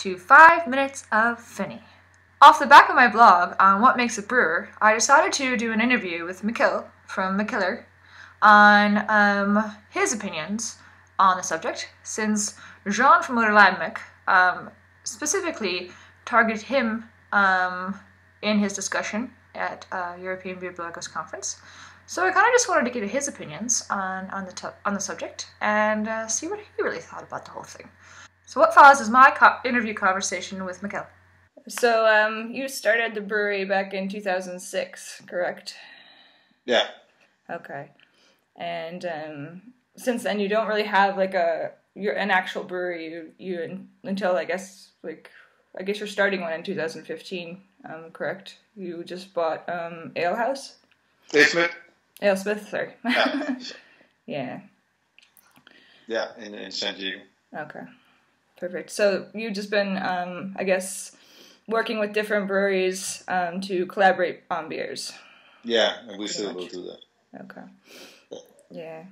to 5 Minutes of Finney. Off the back of my blog on what makes a brewer, I decided to do an interview with Mikkel from Mikkeller on um, his opinions on the subject, since Jean from Moeder Lambic um, specifically targeted him um, in his discussion at uh, European Beer Bloggers Conference. So I kind of just wanted to get his opinions on on the on the subject and uh, see what he really thought about the whole thing. So what follows is my co- interview conversation with Mikkel. So, um, you started the brewery back in 2006, correct? Yeah. Okay. And um, since then, you don't really have like a you're an actual brewery. You, you until I guess like I guess you're starting one in 2015. Um, correct? You just bought um, Ale House. Basement. Alesmith, sorry. Yeah. yeah. yeah, in, in San Diego. Okay. Perfect. So you've just been, um, I guess, working with different breweries um, to collaborate on beers. Yeah, and we still will do that. Okay. Yeah.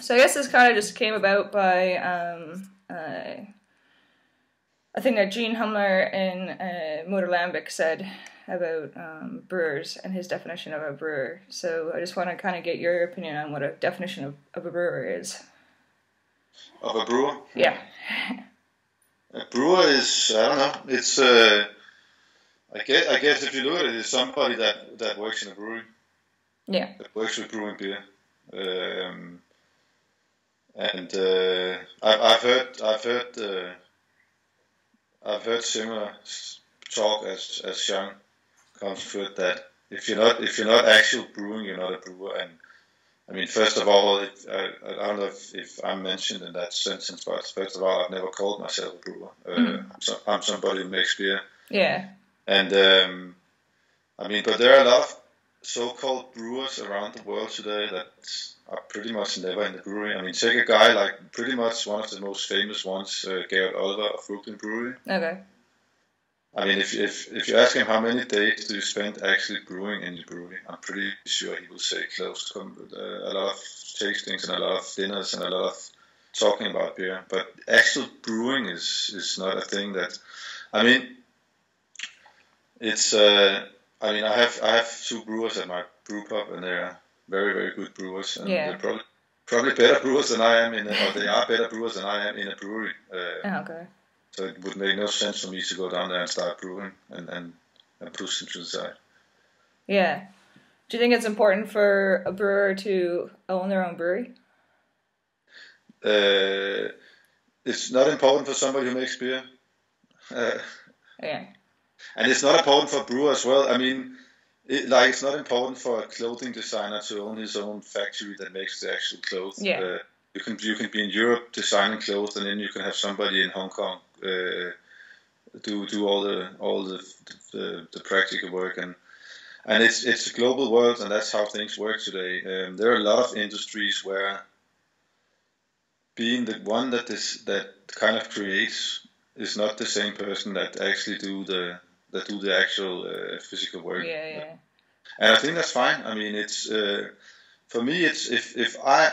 So I guess this kind of just came about by um, uh, a thing that Jean Hummler in uh, Moeder Lambic said about um, brewers and his definition of a brewer. So I just want to kind of get your opinion on what a definition of, of a brewer is. Of a brewer? Yeah. A brewer is, I don't know, it's, uh, I guess, I guess if you look at it, it's somebody that, that works in a brewery, Yeah. that works with brewing beer. Um, and uh, I've, I've heard, I've heard, uh, I've heard similar talk as as Sean comes it that if you're not if you're not actual brewing, you're not a brewer. And I mean, first of all, it, I, I don't know if, if I'm mentioned in that sentence, but first of all, I've never called myself a brewer. Uh, I'm, so, I'm somebody who makes beer, Yeah. and um, I mean, but there are a lot of so-called brewers around the world today that are pretty much never in the brewery. I mean, take a guy like pretty much one of the most famous ones, uh, Garrett Oliver of Brooklyn Brewery. Okay. I mean, if, if if you ask him how many days do you spend actually brewing in the brewery, I'm pretty sure he will say close to um, uh, a lot of tastings and a lot of dinners and a lot of talking about beer. But actual brewing is is not a thing that. I mean, it's. Uh, I mean, I have I have two brewers at my brew pub, and they're very very good brewers, and Yeah. they're probably probably better brewers than I am in, a, or they are better brewers than I am in a brewery. Uh, Oh, okay. So it would make no sense for me to go down there and start brewing and, and, and push them to the side. Yeah. Do you think it's important for a brewer to own their own brewery? Uh, it's not important for somebody who makes beer. Uh, Yeah. and it's not important for a brewer as well. I mean, it, like it's not important for a clothing designer to own his own factory that makes the actual clothes. Yeah. Uh, you can you can be in Europe designing clothes, and then you can have somebody in Hong Kong uh, do do all the all the, the the practical work and and it's it's a global world, and that's how things work today. Um, there are a lot of industries where being the one that is that kind of creates is not the same person that actually do the that do the actual uh, physical work. Yeah, yeah. And I think that's fine. I mean, it's uh, for me. It's if if I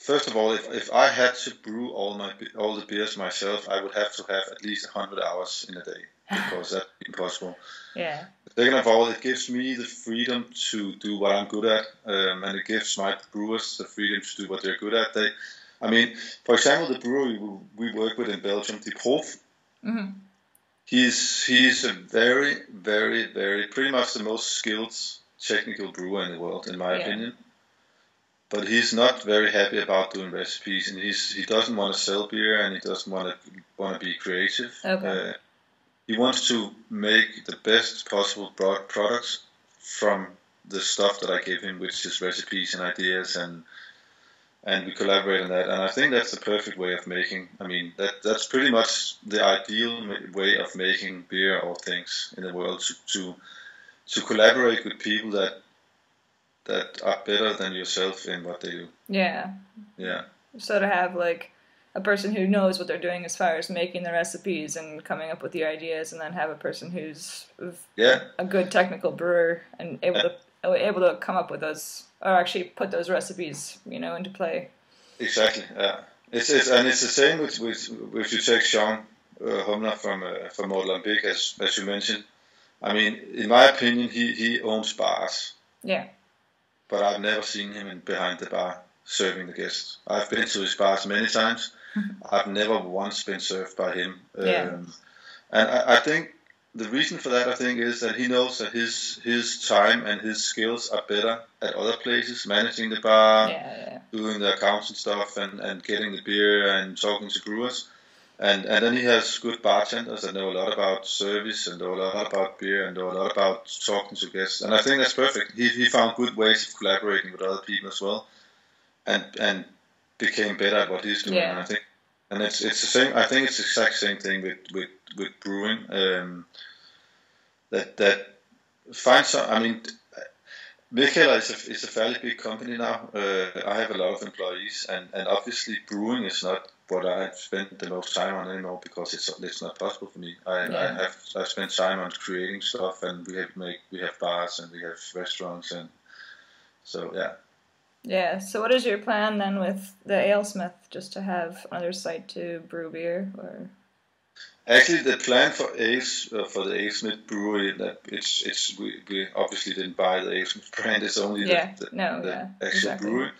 first of all, if, if I had to brew all my all the beers myself, I would have to have at least hundred hours in a day because that's impossible. Yeah. Second of all, it gives me the freedom to do what I'm good at, um, and it gives my brewers the freedom to do what they're good at. They, I mean, for example, the brewery we work with in Belgium, the Proef, Mhm. he's he's a very, very, very pretty much the most skilled technical brewer in the world, in my Yeah. opinion. But he's not very happy about doing recipes, and he's he doesn't want to sell beer, and he doesn't want to want to be creative. Okay. Uh, he wants to make the best possible pro- products from the stuff that I give him, which is recipes and ideas, and and we collaborate on that. And I think that's the perfect way of making. I mean, that that's pretty much the ideal way of making beer or things in the world to to, to collaborate with people that that are better than yourself in what they do. Yeah. Yeah. So to have like a person who knows what they're doing as far as making the recipes and coming up with the ideas, and then have a person who's Yeah. a good technical brewer and able to able to come up with those or actually put those recipes, you know, into play. Exactly. Yeah. It's, it's and it's the same with with if you take Jean uh, Hummler from uh, from Molenbeek, as as you mentioned. I mean, in my opinion, he he owns bars. Yeah. But I've never seen him in, behind the bar serving the guests. I've been to his bars many times. I've never once been served by him. Yeah. Um, and I, I think the reason for that, I think, is that he knows that his his time and his skills are better at other places, managing the bar, Yeah, yeah. doing the accounts and stuff, and, and getting the beer and talking to brewers. And and then he has good bartenders that know a lot about service and know a lot about beer and know a lot about talking to guests. And I think that's perfect. He, he found good ways of collaborating with other people as well, and and became better at what he's doing. Yeah. And I think and it's it's the same. I think it's the exact same thing with with with brewing. Um, that that find some. I mean, Mikkeller is a is a fairly big company now. Uh, I have a lot of employees, and and obviously brewing is not what I spend the most time on anymore because it's it's not possible for me. I, I have I spend time on creating stuff, and we have make we have bars and we have restaurants, and so yeah. Yeah. So, what is your plan then with the AleSmith? Just to have another site to brew beer, or Actually, the plan for Ace uh, for the AleSmith brewery that it's it's we, we obviously didn't buy the AleSmith brand. It's only Yeah, the, the, no, the yeah, actual exactly. brewery.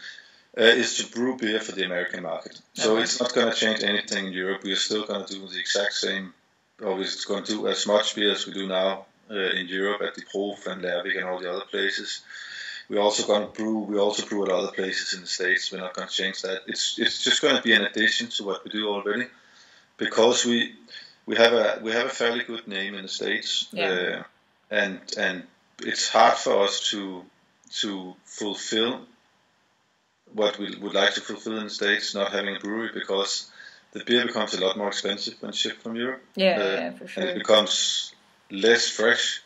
Uh, is to brew beer for the American market. So Okay. it's not going to change anything in Europe. We are still going to do the exact same. Or we're going to do as much beer as we do now uh, in Europe at the Proef and Lervig and all the other places. We're also going to brew. We also brew at other places in the states. We're not going to change that. It's it's just going to be an addition to what we do already, because we we have a we have a fairly good name in the states, Yeah. uh, and and it's hard for us to to fulfill what we would like to fulfill in the states, not having a brewery, because the beer becomes a lot more expensive when shipped from Europe yeah, Uh, yeah, for sure. and it becomes less fresh.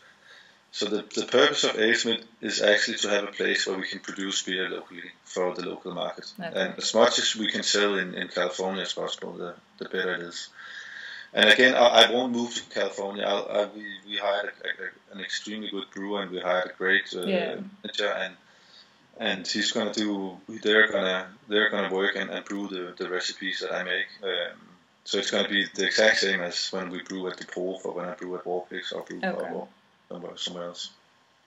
So the, the purpose of AleSmith is actually to have a place where we can produce beer locally for the local market. Okay. And as much as we can sell in, in California as possible, the, the better it is. And again, I, I won't move to California. I'll, I, we, we hired a, a, an extremely good brewer and we hired a great uh, Yeah. manager and and she's gonna do. They're gonna they're gonna work and, and brew the, the recipes that I make. Um, so it's gonna be the exact same as when we brew at the Proef or when I brew at Warpix or brew Okay. or somewhere somewhere else.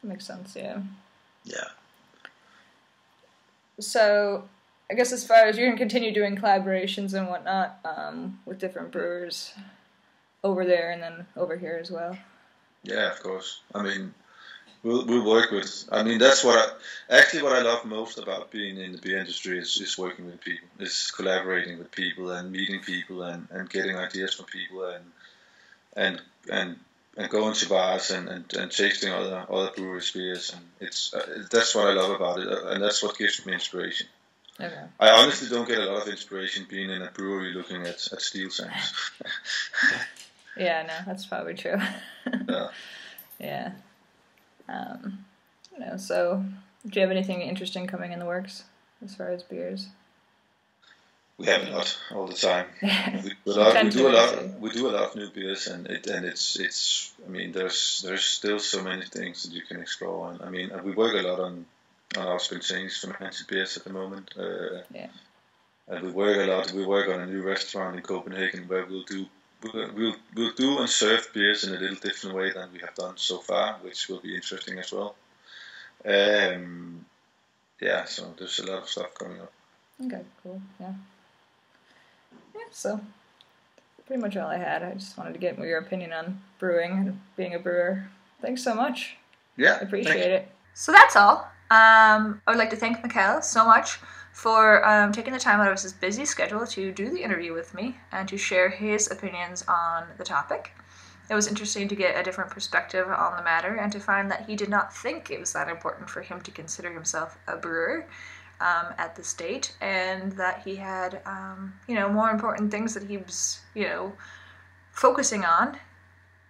Makes sense. Yeah. Yeah. So, I guess as far as you're gonna continue doing collaborations and whatnot um, with different brewers over there and then over here as well. Yeah, of course. I mean, we'll, we'll work with. I mean, that's what I actually what I love most about being in the beer industry is, is working with people, is collaborating with people and meeting people and, and getting ideas from people and and and and going to bars and, and, and tasting other other breweries beers and it's uh, that's what I love about it uh, and that's what gives me inspiration. Okay. I honestly don't get a lot of inspiration being in a brewery looking at, at steel tanks. Yeah, no, that's probably true. Yeah. yeah. Um, you know, so do you have anything interesting coming in the works as far as beers? We have a lot all the time. We do a lot. We do a lot. We do a lot of new beers, and it and it's it's. I mean, there's there's still so many things that you can explore, and I mean, we work a lot on on our spontaneous fermented beers at the moment. Uh, Yeah. And we work a lot. We work on a new restaurant in Copenhagen where we'll do we'll we'll, we'll do and serve beers in a little different way than we have done so far, which will be interesting as well. Um, yeah, so there's a lot of stuff coming up. Okay, cool. Yeah. Yeah, so pretty much all I had. I just wanted to get your opinion on brewing and being a brewer. Thanks so much. Yeah, I appreciate it. So that's all. Um, I would like to thank Mikkel so much for um, taking the time out of his busy schedule to do the interview with me and to share his opinions on the topic. It was interesting to get a different perspective on the matter and to find that he did not think it was that important for him to consider himself a brewer um, at this date, and that he had, um, you know, more important things that he was, you know, focusing on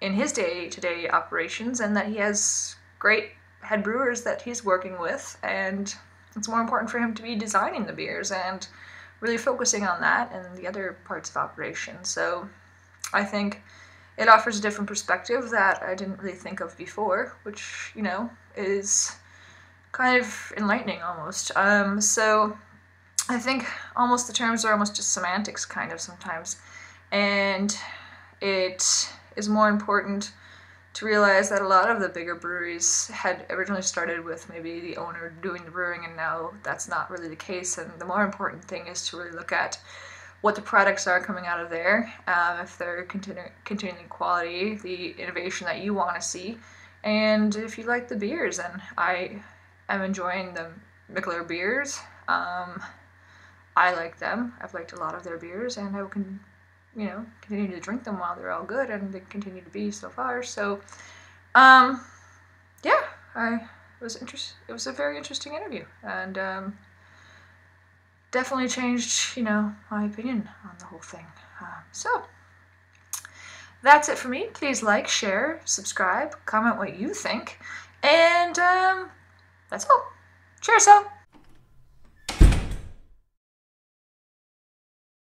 in his day-to-day operations, and that he has great head brewers that he's working with, and it's more important for him to be designing the beers and really focusing on that and the other parts of operation. So I think it offers a different perspective that I didn't really think of before, which, you know, is kind of enlightening almost. Um, so I think almost the terms are almost just semantics kind of sometimes. And it is more important to realize that a lot of the bigger breweries had originally started with maybe the owner doing the brewing, and now that's not really the case. And the more important thing is to really look at what the products are coming out of there, um, if they're continu- continuing quality, the innovation that you want to see, and if you like the beers. And I am enjoying the Mikkeller beers. Um, I like them. I've liked a lot of their beers, and I can, you know, continue to drink them while they're all good, and they continue to be so far. So, um, yeah, I was interest. It was a very interesting interview, and um, definitely changed, you know, my opinion on the whole thing. Uh, so. That's it for me. Please like, share, subscribe, comment what you think, and um, that's all. Cheers, all.